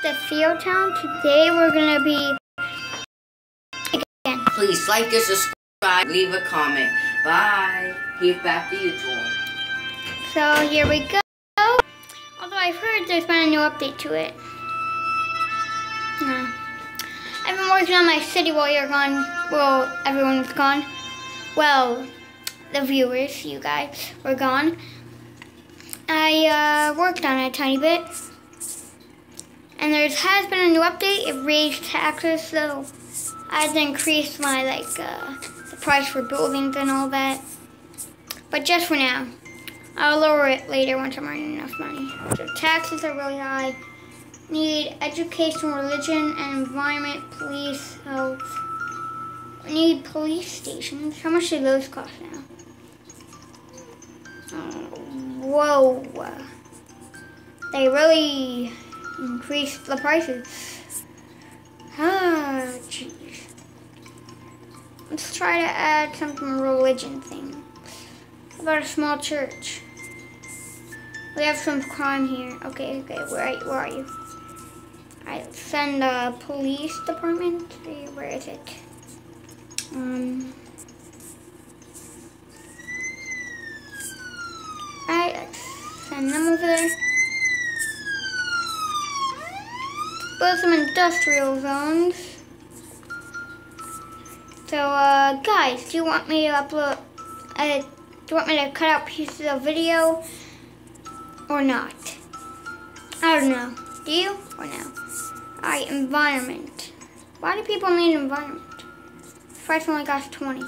Theo Town. Today we're gonna be again. Please like and subscribe, leave a comment. Bye. Give back to you, Tor. So here we go. Although I've heard there's been a new update to it. Yeah. I've been working on my city while you're gone. Well, everyone's gone. Well, the viewers, you guys, were gone. I uh, worked on it a tiny bit. And there has been a new update. It raised taxes, so I had to increase my, like, uh, the price for buildings and all that. But just for now. I'll lower it later once I'm earning enough money. So taxes are really high. Need education, religion, and environment, police, health. Need police stations. How much do those cost now? Oh, whoa. They really increased the prices. Ah, jeez. Let's try to add something religion thing. How about a small church? We have some crime here. Okay, okay, where are, where are you? Alright, send the police department. Where is it? Um. Alright, send them over there. Build some industrial zones. So, uh, guys, do you want me to upload, uh, do you want me to cut out pieces of video or not? I don't know. Do you or no? Alright, environment. Why do people need environment? The price only costs 20.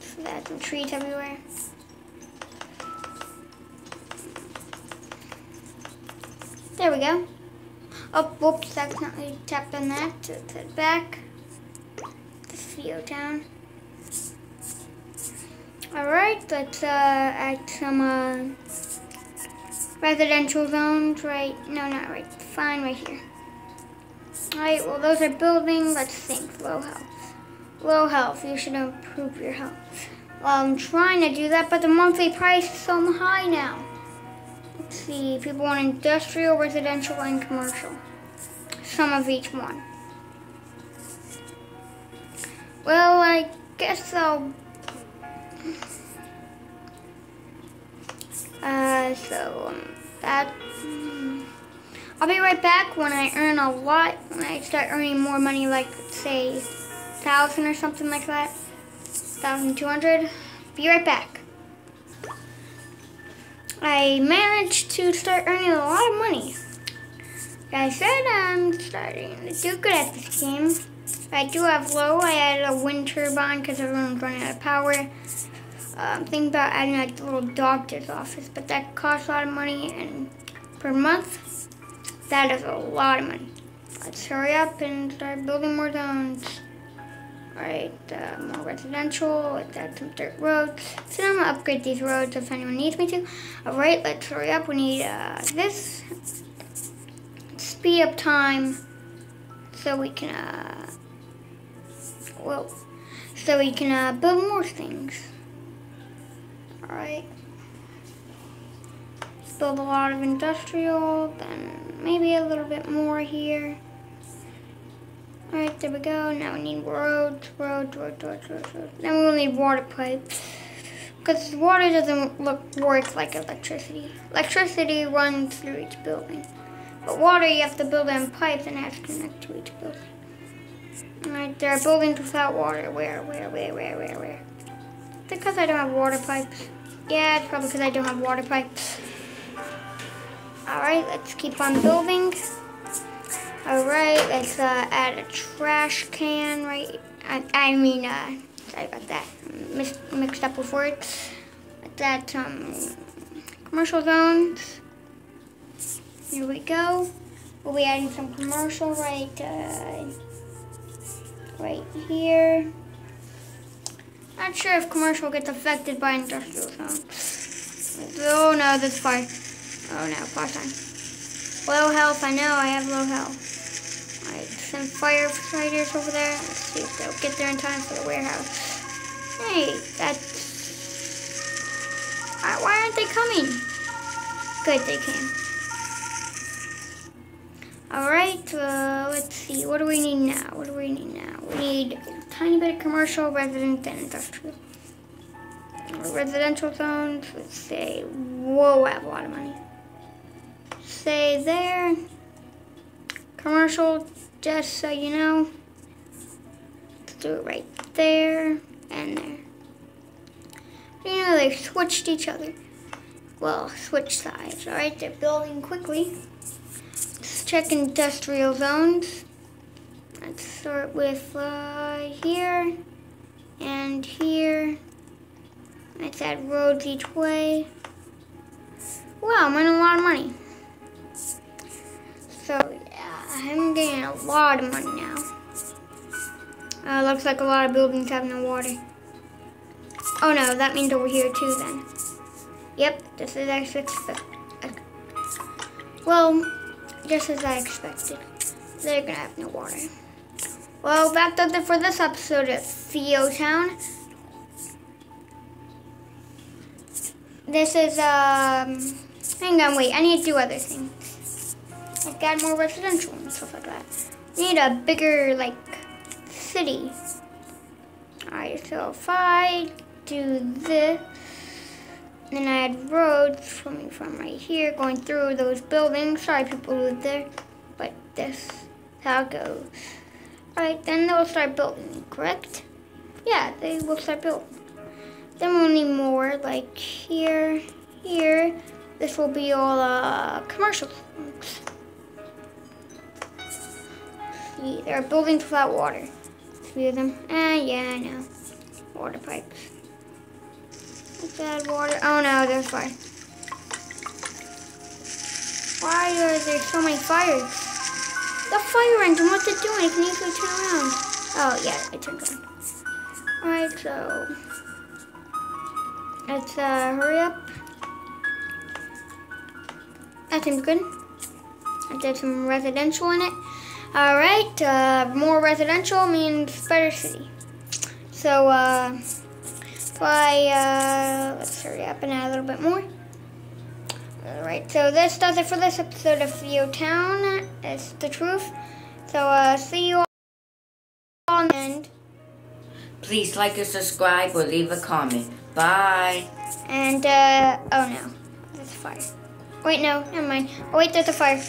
So that's some trees everywhere. There we go. Oh, whoops, accidentally tapped on that. To head back. The Theo Town. Alright, let's uh, add some uh, residential zones right, no, not right, fine right here. Alright, well those are building, let's think, low health. Low health, you should improve your health. Well, I'm trying to do that, but the monthly price is so high now. See, people want industrial, residential, and commercial. Some of each one. Well, I guess I'll Uh, so um, that I'll be right back when I earn a lot. When I start earning more money, like say thousand or something like that, thousand two hundred. Be right back. I managed to start earning a lot of money. Like I said I'm starting to do good at this game. I do have low. I added a wind turbine because everyone's running out of power um, I'm thinking about adding like a little doctor's office, but that costs a lot of money, and per month, that is a lot of money. Let's hurry up and start building more zones. Alright, uh, more residential, let's add some dirt roads. So I'm gonna upgrade these roads if anyone needs me to. Alright, let's hurry up. We need uh, this. Speed up time so we can, uh, well, so we can uh, build more things. Alright. Build a lot of industrial, then maybe a little bit more here. Alright, there we go. Now we need roads, roads, roads, roads, roads, roads. Then we'll need water pipes. Because water doesn't look work like electricity. Electricity runs through each building. But water, you have to build in pipes and has to connect to each building. Alright, there are buildings without water. Where, where, where, where, where, where? Because I don't have water pipes. Yeah, it's probably because I don't have water pipes. Alright, let's keep on building. Alright, let's uh, add a trash can right... I, I mean, uh, sorry about that. Mis mixed up with words. Let's add some commercial zones. Here we go. We'll be adding some commercial right, uh, right here. Not sure if commercial gets affected by industrial zone. Oh no, this fire. Oh no, fire time. Low health, I know, I have low health. Send firefighters over there. Let's see if they'll get there in time for the warehouse. Hey, that's... Why, why aren't they coming? Good, they came. Alright, uh, let's see. What do we need now? What do we need now? We need a tiny bit of commercial, resident, and industrial. Residential zones, let's say, whoa, I have a lot of money. Say there. Commercial, just so you know. Let's do it right there and there. You know, they switched each other. Well, switch sides, alright? They're building quickly. Let's check industrial zones. Let's start with uh, here and here. Let's add roads each way. Wow, I'm winning a lot of money. So, I'm getting a lot of money now. Uh, looks like a lot of buildings have no water. Oh no, that means over here too then. Yep, just as I expected. Well, just as I expected. They're gonna have no water. Well, that does it for this episode of Theo Town. This is, um, hang on, wait, I need to do other things. Like add more residential and stuff like that. need a bigger, like, city. Alright, so if I do this. Then I had roads coming from right here, going through those buildings. Sorry, people live there, but this how it goes. Alright, then they'll start building, correct? Yeah, they will start building. Then we'll need more, like here, here. This will be all uh, commercial See, there are buildings without water. Three of them. Ah, yeah, I know. Water pipes. Bad water. Oh no, there's fire. Why are there so many fires? The fire engine, what's it doing? It can easily turn around. Oh yeah, it turned around. Alright, so let's uh, hurry up. That seems good. I did some residential in it. Alright, uh, more residential means better city. So, uh, by, uh, let's hurry up and add a little bit more. Alright, so this does it for this episode of Theo Town. It's the truth. So, uh, see you all on the end. Please like and subscribe or leave a comment. Bye. And, uh, oh no, there's a fire. Wait, no, never mind. Oh wait, there's a fire.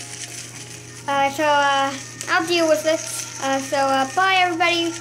Uh, so, uh, I'll deal with this. Uh, so, bye everybody.